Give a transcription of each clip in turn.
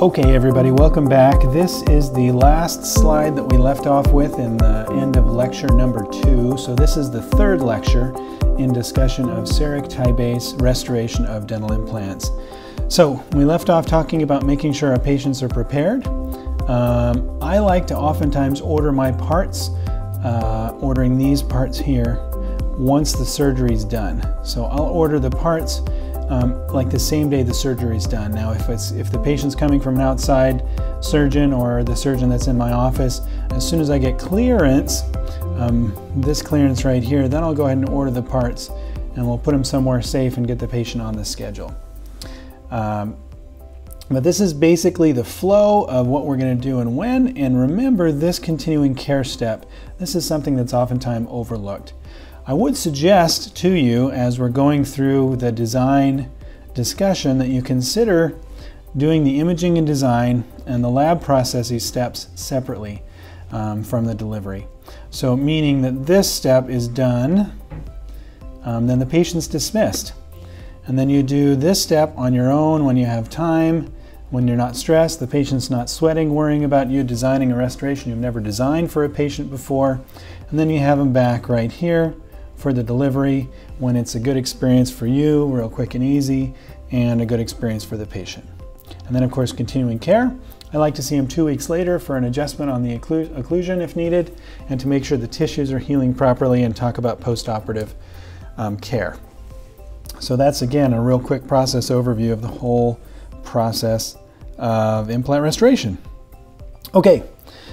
Okay, everybody, welcome back. This is the last slide that we left off with in the end of lecture number two. So, this is the third lecture in discussion of CEREC TIBASE restoration of dental implants. So, we left off talking about making sure our patients are prepared. Um, I like to oftentimes order my parts, uh, ordering these parts here once the surgery is done. So, I'll order the parts um, like the same day the surgery is done. Now, if it's if the patient's coming from an outside surgeon or the surgeon that's in my office, as soon as I get clearance, um, this clearance right here, then I'll go ahead and order the parts, and we'll put them somewhere safe and get the patient on the schedule. Um, but this is basically the flow of what we're going to do and when. And remember this continuing care step. This is something that's oftentimes overlooked. I would suggest to you as we're going through the design discussion that you consider doing the imaging and design and the lab processes steps separately um, from the delivery. So meaning that this step is done, um, then the patient's dismissed. And then you do this step on your own when you have time, when you're not stressed, the patient's not sweating, worrying about you designing a restoration you've never designed for a patient before. And then you have them back right here for the delivery when it's a good experience for you, real quick and easy, and a good experience for the patient. And then, of course, continuing care. I like to see them two weeks later for an adjustment on the occlusion if needed, and to make sure the tissues are healing properly and talk about postoperative um, care. So that's again a real quick process overview of the whole process of implant restoration. Okay,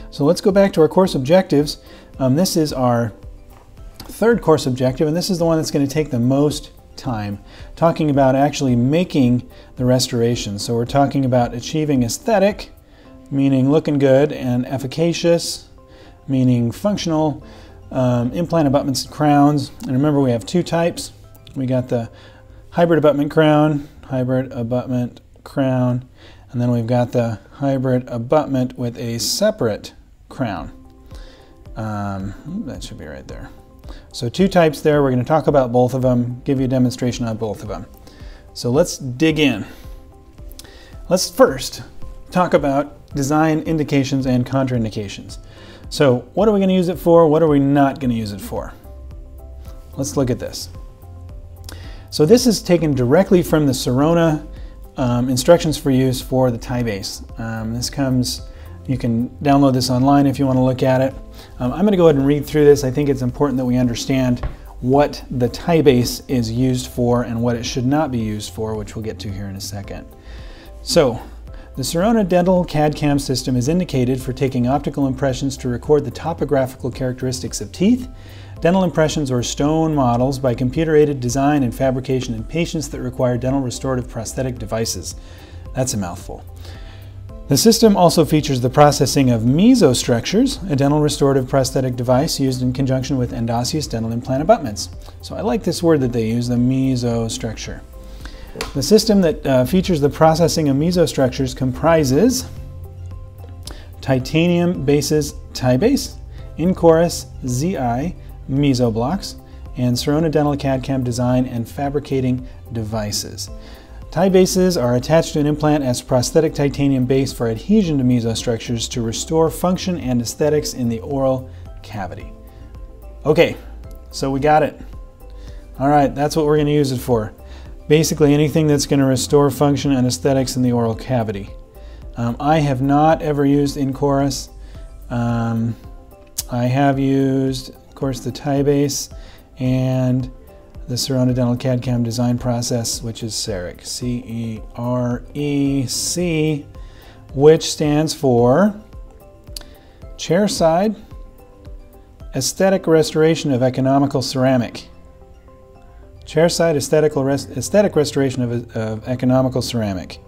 so let's go back to our course objectives. Um, this is our third course objective, and this is the one that's going to take the most time, talking about actually making the restoration. So we're talking about achieving aesthetic, meaning looking good, and efficacious, meaning functional, um, implant abutments and crowns. And remember, we have two types. We got the hybrid abutment crown, hybrid abutment crown, and then we've got the hybrid abutment with a separate crown. Um, that should be right there. So two types there, we're going to talk about both of them, give you a demonstration on both of them. So let's dig in. Let's first talk about design indications and contraindications. So what are we going to use it for? What are we not going to use it for? Let's look at this. So this is taken directly from the Sirona um, instructions for use for the TIBASE. Um, this comes, you can download this online if you want to look at it. Um, I'm going to go ahead and read through this. I think it's important that we understand what the TiBase is used for and what it should not be used for, which we'll get to here in a second. So, the Sirona Dental CAD-CAM system is indicated for taking optical impressions to record the topographical characteristics of teeth, dental impressions or stone models by computer-aided design and fabrication in patients that require dental restorative prosthetic devices. That's a mouthful. The system also features the processing of mesostructures, a dental restorative prosthetic device used in conjunction with endosseous dental implant abutments. So I like this word that they use, the mesostructure. The system that uh, features the processing of mesostructures comprises titanium bases TIBASE, inCoris ZI mesoblocks, and Sirona Dental CAD-CAM design and fabricating devices. TIBASEs are attached to an implant as prosthetic titanium base for adhesion to mesostructures to restore function and aesthetics in the oral cavity. Okay, so we got it. All right, that's what we're going to use it for. Basically, anything that's going to restore function and aesthetics in the oral cavity. Um, I have not ever used inCoris. Um, I have used, of course, the TiBase and the Sirona Dental CAD-CAM design process, which is CEREC, C-E-R-E-C, which stands for Chairside Aesthetic Restoration of Economical Ceramic. Chairside Aesthetic aesthetic Restoration of, of Economical Ceramic.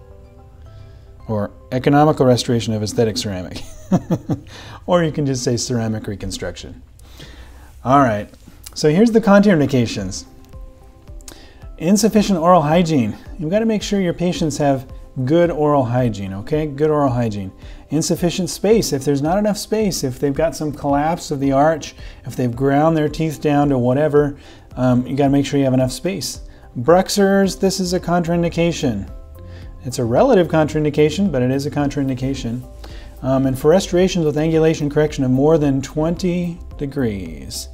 Or Economical Restoration of Aesthetic Ceramic. or you can just say Ceramic Reconstruction. All right, so here's the contraindications. Insufficient oral hygiene. You've got to make sure your patients have good oral hygiene, okay? Good oral hygiene. Insufficient space. If there's not enough space, if they've got some collapse of the arch, if they've ground their teeth down to whatever, um, you got to make sure you have enough space. Bruxers, this is a contraindication. It's a relative contraindication, but it is a contraindication. Um, and for restorations with angulation correction of more than 20 degrees.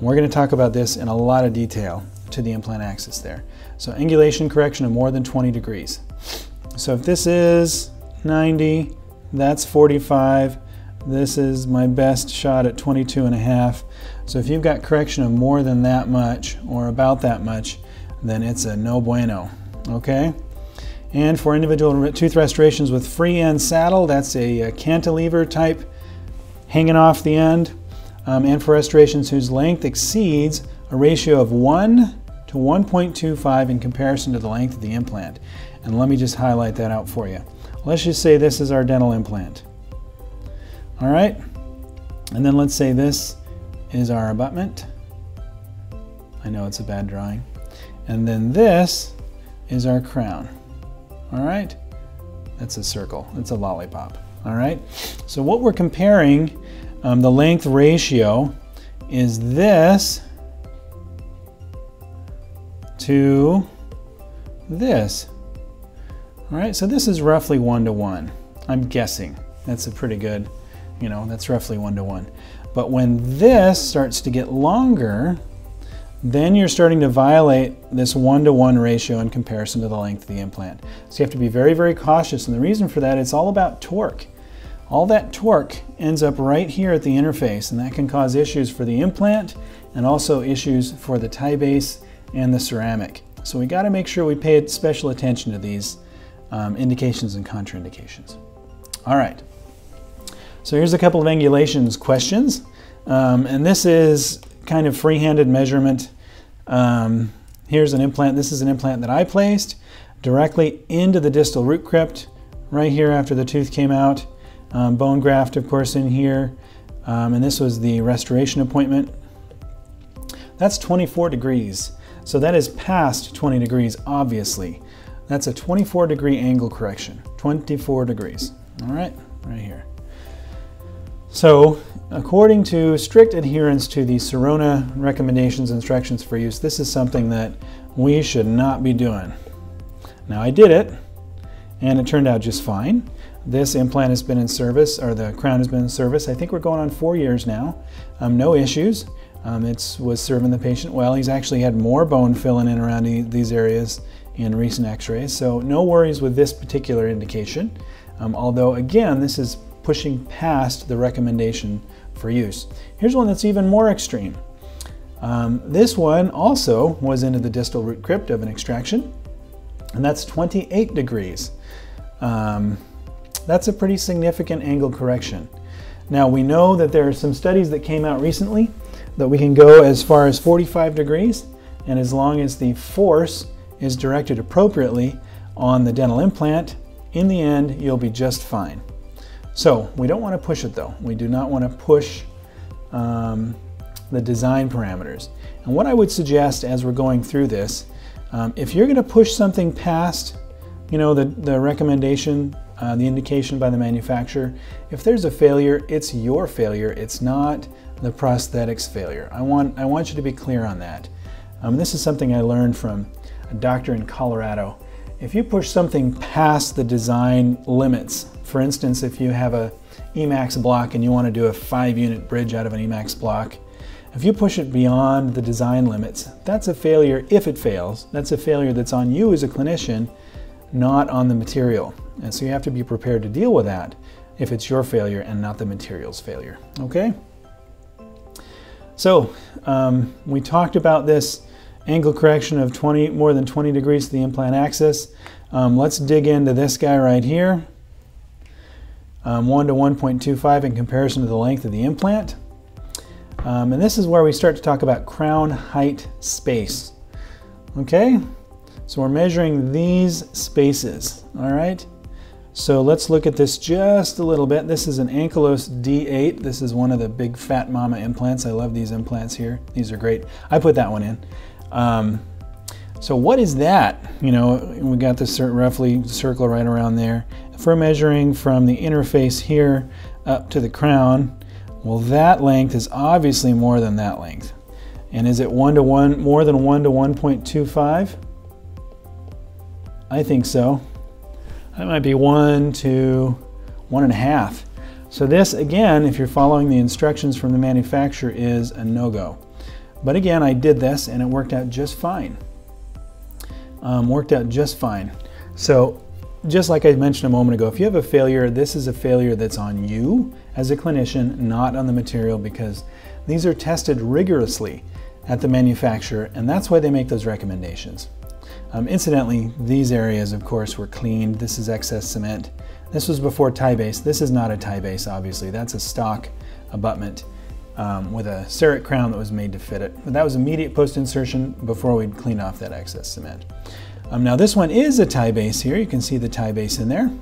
We're going to talk about this in a lot of detail to the implant axis there. So angulation correction of more than 20 degrees. So if this is 90, that's 45, this is my best shot at 22 and a half. So if you've got correction of more than that much or about that much, then it's a no bueno, okay? And for individual tooth restorations with free end saddle, that's a, cantilever type hanging off the end. Um, and for restorations whose length exceeds a ratio of 1 to 1.25 in comparison to the length of the implant. And let me just highlight that out for you. Let's just say this is our dental implant. All right, and then let's say this is our abutment. I know it's a bad drawing. And then this is our crown. All right, that's a circle, it's a lollipop. All right, so what we're comparing, um, the length ratio, is this to this. All right, so this is roughly one to one. I'm guessing. That's a pretty good you know, that's roughly one to one. But when this starts to get longer, then you're starting to violate this one-to-one ratio in comparison to the length of the implant. So you have to be very, very cautious. And the reason for that, it's all about torque. All that torque ends up right here at the interface, and that can cause issues for the implant and also issues for the TiBase and the ceramic. So we gotta make sure we pay special attention to these um, indications and contraindications. All right. So here's a couple of angulations questions. Um, and this is kind of free-handed measurement. Um, here's an implant. This is an implant that I placed directly into the distal root crypt right here after the tooth came out. Um, bone graft, of course, in here. Um, and this was the restoration appointment. That's 24 degrees. So that is past 20 degrees, obviously. That's a 24 degree angle correction. 24 degrees. All right, right here. So, according to strict adherence to the Sirona recommendations instructions for use, this is something that we should not be doing. Now, I did it, and it turned out just fine. This implant has been in service, or the crown has been in service. I think we're going on four years now. Um, no issues. Um, it was serving the patient well. He's actually had more bone filling in around these areas in recent x-rays, so no worries with this particular indication. Um, although, again, this is pushing past the recommendation for use. Here's one that's even more extreme. Um, this one also was into the distal root crypt of an extraction, and that's 28 degrees. Um, that's a pretty significant angle correction. Now we know that there are some studies that came out recently that we can go as far as 45 degrees, and as long as the force is directed appropriately on the dental implant, in the end, you'll be just fine. So we don't want to push it though. We do not want to push um, the design parameters. And what I would suggest as we're going through this, um, if you're going to push something past, you know, the, the recommendation, uh, the indication by the manufacturer, if there's a failure, it's your failure. It's not the prosthetics failure. I want, I want you to be clear on that. Um, this is something I learned from a doctor in Colorado. If you push something past the design limits for instance, if you have a e.max block and you want to do a five unit bridge out of an e.max block, if you push it beyond the design limits, that's a failure if it fails. That's a failure that's on you as a clinician, not on the material. And so you have to be prepared to deal with that if it's your failure and not the material's failure. Okay? So um, we talked about this angle correction of 20, more than 20 degrees to the implant axis. Um, let's dig into this guy right here um, 1 to 1.25 in comparison to the length of the implant. Um, and this is where we start to talk about crown height space. Okay, so we're measuring these spaces, all right? So let's look at this just a little bit. This is an Ankylos D8. This is one of the big fat mama implants. I love these implants here. These are great. I put that one in. Um, so what is that? You know, we got this roughly circle right around there. If we're measuring from the interface here up to the crown, well that length is obviously more than that length. And is it one to one, more than one to 1.25? I think so. That might be one to one and a half. So this, again, if you're following the instructions from the manufacturer, is a no-go. But again, I did this and it worked out just fine. Um, worked out just fine. So just like I mentioned a moment ago, if you have a failure, this is a failure that's on you as a clinician, not on the material because these are tested rigorously at the manufacturer and that's why they make those recommendations. Um, incidentally, these areas, of course, were cleaned. This is excess cement. This was before TiBase. This is not a TiBase, obviously. That's a stock abutment um, with a CEREC crown that was made to fit it. But that was immediate post-insertion before we'd clean off that excess cement. Um, now this one is a TiBase here. You can see the TiBase in there.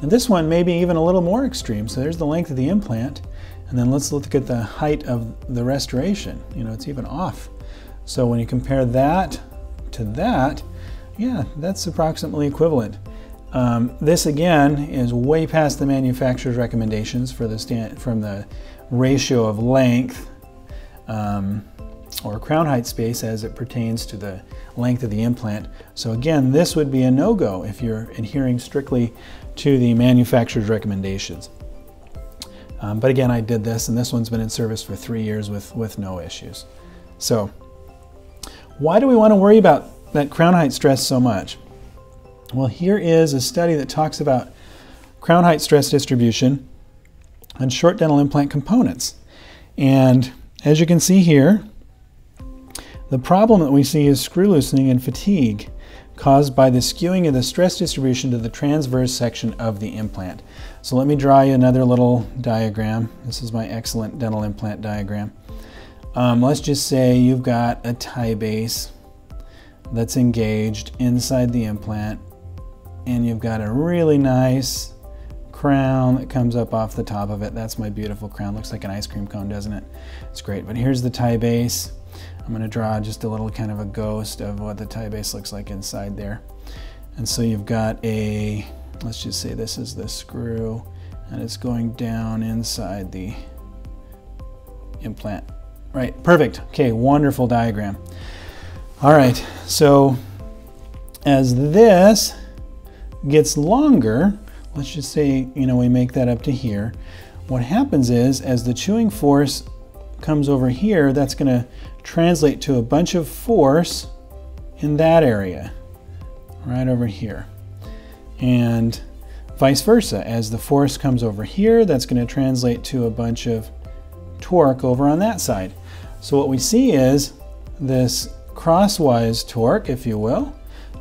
And this one may be even a little more extreme. So there's the length of the implant. And then let's look at the height of the restoration. You know, it's even off. So when you compare that to that, yeah, that's approximately equivalent. Um, this again is way past the manufacturer's recommendations for the stand, from the ratio of length um, or crown height space as it pertains to the length of the implant. So again, this would be a no-go if you're adhering strictly to the manufacturer's recommendations. Um, but again, I did this and this one's been in service for three years with, with no issues. So why do we want to worry about that crown height stress so much? Well, here is a study that talks about crown height stress distribution on short dental implant components. And as you can see here, the problem that we see is screw loosening and fatigue caused by the skewing of the stress distribution to the transverse section of the implant. So let me draw you another little diagram. This is my excellent dental implant diagram. Um, let's just say you've got a TiBase that's engaged inside the implant and you've got a really nice crown that comes up off the top of it. That's my beautiful crown. Looks like an ice cream cone, doesn't it? It's great. But here's the TiBase. I'm going to draw just a little kind of a ghost of what the TiBase looks like inside there. And so you've got a, let's just say this is the screw, and it's going down inside the implant. Right, perfect. Okay, wonderful diagram. All right, so as this gets longer, let's just say, you know, we make that up to here. What happens is, as the chewing force comes over here, that's going to translate to a bunch of force in that area, right over here. And vice versa, as the force comes over here, that's going to translate to a bunch of torque over on that side. So what we see is this crosswise torque, if you will,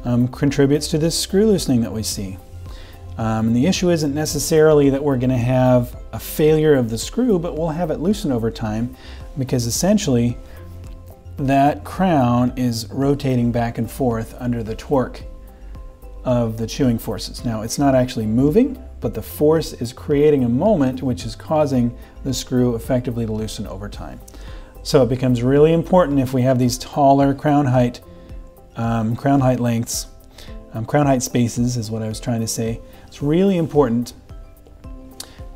um, contributes to this screw loosening that we see. Um, the issue isn't necessarily that we're going to have a failure of the screw, but we'll have it loosen over time because essentially that crown is rotating back and forth under the torque of the chewing forces. Now it's not actually moving, but the force is creating a moment which is causing the screw effectively to loosen over time. So it becomes really important if we have these taller crown height, um, crown height lengths, um, crown height spaces is what I was trying to say. It's really important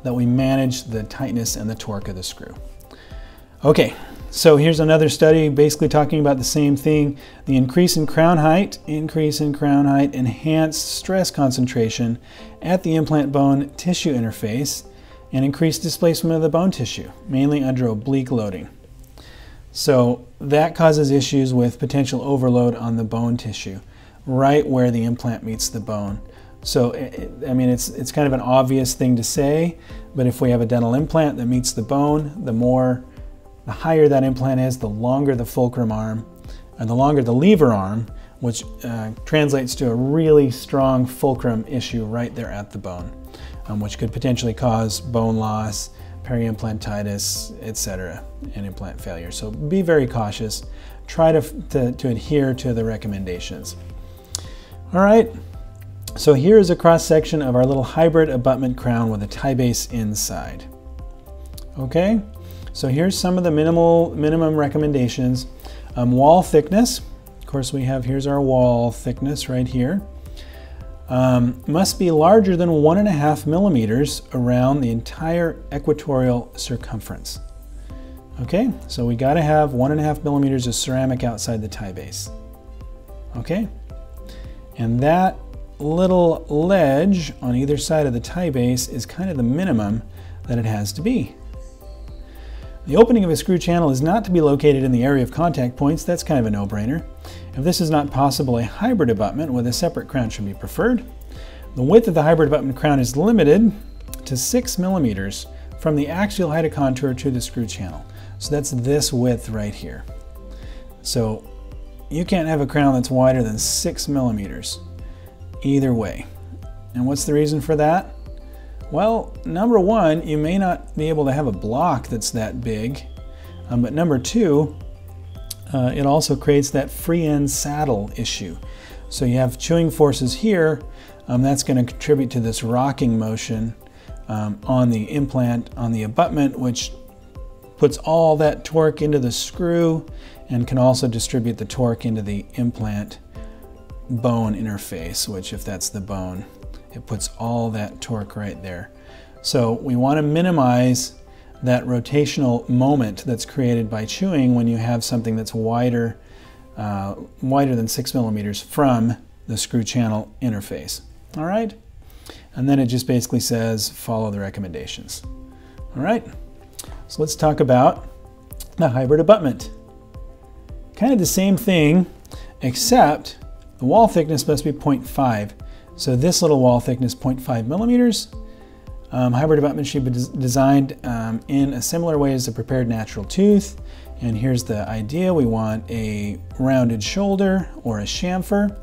that we manage the tightness and the torque of the screw. Okay, so here's another study basically talking about the same thing. The increase in crown height, increase in crown height, enhanced stress concentration at the implant bone tissue interface, and increased displacement of the bone tissue, mainly under oblique loading. So that causes issues with potential overload on the bone tissue, right where the implant meets the bone. So, I mean, it's, it's kind of an obvious thing to say, but if we have a dental implant that meets the bone, the more, the higher that implant is, the longer the fulcrum arm, and the longer the lever arm, which uh, translates to a really strong fulcrum issue right there at the bone, um, which could potentially cause bone loss, periimplantitis, etc., and implant failure. So be very cautious. Try to, to, to adhere to the recommendations. All right, so here is a cross section of our little hybrid abutment crown with a TiBase inside. Okay, so here's some of the minimal minimum recommendations. Um, wall thickness, of course we have, here's our wall thickness right here um, must be larger than one and a half millimeters around the entire equatorial circumference. Okay, so we got to have one and a half millimeters of ceramic outside the TiBase. Okay, and that little ledge on either side of the TiBase is kind of the minimum that it has to be. The opening of a screw channel is not to be located in the area of contact points. That's kind of a no-brainer. If this is not possible, a hybrid abutment with a separate crown should be preferred. The width of the hybrid abutment crown is limited to 6 millimeters from the axial height of contour to the screw channel. So that's this width right here. So you can't have a crown that's wider than 6 millimeters either way. And what's the reason for that? Well, number one, you may not be able to have a block that's that big. Um, but number two, uh, it also creates that free end saddle issue. So you have chewing forces here, um, that's going to contribute to this rocking motion um, on the implant, on the abutment, which puts all that torque into the screw and can also distribute the torque into the implant bone interface, which if that's the bone, it puts all that torque right there. So we want to minimize that rotational moment that's created by chewing when you have something that's wider, uh, wider than six millimeters from the screw channel interface. All right? And then it just basically says follow the recommendations. All right? So let's talk about the hybrid abutment. Kind of the same thing, except the wall thickness must be 0.5. So this little wall thickness, 0.5 millimeters. Um, hybrid abutment should be des designed um, in a similar way as a prepared natural tooth. And here's the idea. We want a rounded shoulder or a chamfer.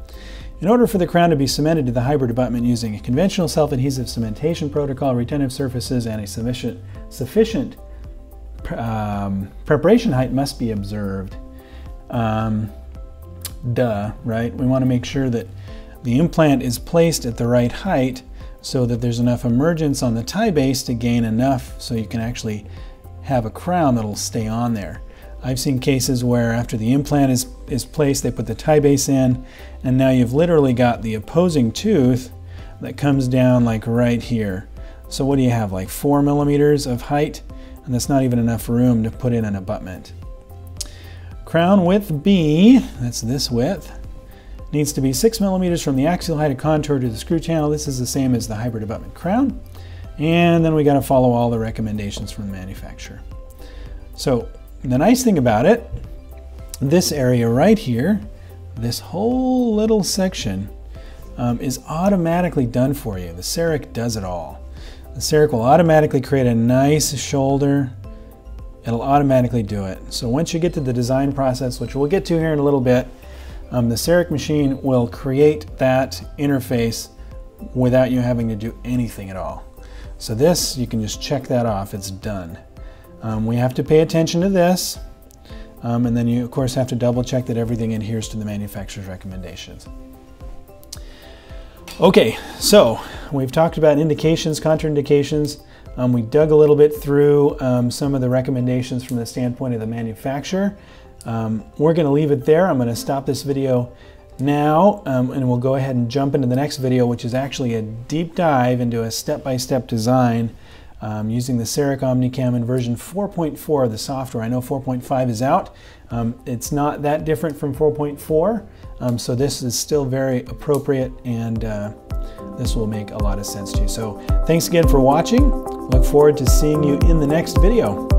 In order for the crown to be cemented to the hybrid abutment using a conventional self-adhesive cementation protocol, retentive surfaces, and a sufficient, sufficient um, preparation height must be observed. Um, duh, right? We want to make sure that the implant is placed at the right height so that there's enough emergence on the TiBase to gain enough so you can actually have a crown that'll stay on there. I've seen cases where after the implant is, is placed, they put the tie base in, and now you've literally got the opposing tooth that comes down like right here. So what do you have, like four millimeters of height? And that's not even enough room to put in an abutment. Crown width B, that's this width, needs to be six millimeters from the axial height of contour to the screw channel. This is the same as the hybrid abutment crown. And then we got to follow all the recommendations from the manufacturer. So the nice thing about it, this area right here, this whole little section um, is automatically done for you. The CEREC does it all. The CEREC will automatically create a nice shoulder. It'll automatically do it. So once you get to the design process, which we'll get to here in a little bit, um, the CEREC machine will create that interface without you having to do anything at all. So this, you can just check that off, it's done. Um, we have to pay attention to this, um, and then you of course have to double check that everything adheres to the manufacturer's recommendations. Okay, so we've talked about indications, contraindications. Um, we dug a little bit through um, some of the recommendations from the standpoint of the manufacturer. Um, we're going to leave it there. I'm going to stop this video now um, and we'll go ahead and jump into the next video which is actually a deep dive into a step-by-step -step design um, using the CEREC OmniCam in version 4.4 of the software. I know 4.5 is out. Um, it's not that different from 4.4, um, so this is still very appropriate and uh, this will make a lot of sense to you. So thanks again for watching. Look forward to seeing you in the next video.